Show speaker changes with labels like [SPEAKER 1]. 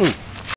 [SPEAKER 1] Mm.